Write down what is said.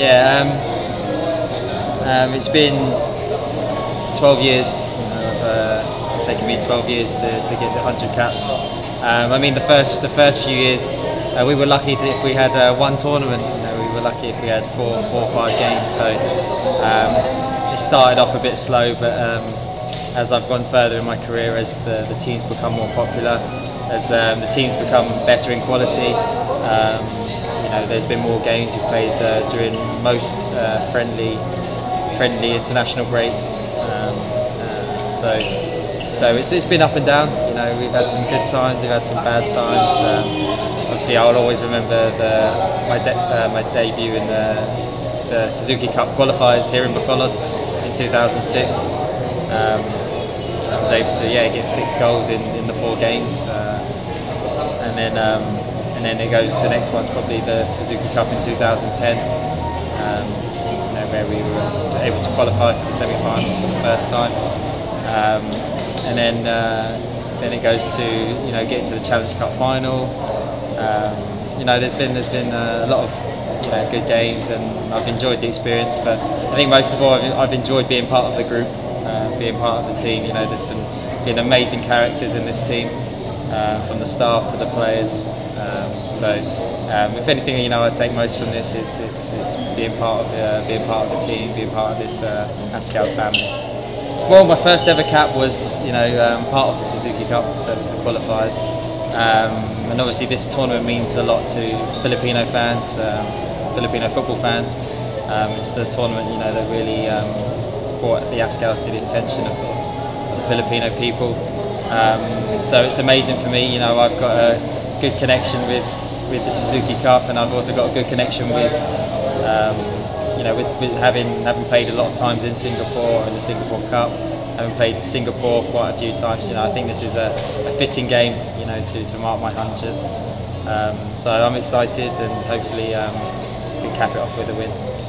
Yeah, um, um, it's been 12 years. Uh, it's taken me 12 years to, to get the 100 caps. Um, I mean, the first the first few years, uh, we were lucky to, if we had uh, one tournament. You know, we were lucky if we had four, four or five games. So um, it started off a bit slow, but um, as I've gone further in my career, as the, the teams become more popular, as um, the teams become better in quality. Know, there's been more games we've played uh, during most uh, friendly, friendly international breaks. Um, uh, so, so it's, it's been up and down. You know, we've had some good times, we've had some bad times. Um, obviously, I'll always remember the, my, de uh, my debut in the, the Suzuki Cup qualifiers here in Bacolod in 2006. Um, I was able to yeah get six goals in, in the four games, uh, and then um, and then it goes. The next one's probably the Suzuki Cup in 2010, um, you know, where we were able to qualify for the semi-finals for the first time, um, and then uh, then it goes to you know getting to the Challenge Cup final. Um, you know, there's been there's been a lot of you know, good games, and I've enjoyed the experience. But I think most of all, I've, I've enjoyed being part of the group uh, being part of the team. You know, there's some been amazing characters in this team, uh, from the staff to the players. Um, so, um, if anything, you know, I take most from this is, is, is being part of uh, being part of the team, being part of this uh, Azkals family. Well, my first ever cap was, you know, um, part of the Suzuki Cup, so it was the qualifiers. Um, and obviously, this tournament means a lot to Filipino fans, um, Filipino football fans. Um, it's the tournament, you know, that really brought the Azkals to the attention of the Filipino people. Um, so it's amazing for me. You know, I've got a good connection with, with the Suzuki Cup, and I've also got a good connection with, um, you know, with, with, having having played a lot of times in Singapore in the Singapore Cup, having played Singapore quite a few times. You know, I think this is a, a fitting game, you know, to, to mark my hundredth. Um, so I'm excited, and hopefully um, we can cap it off with a win.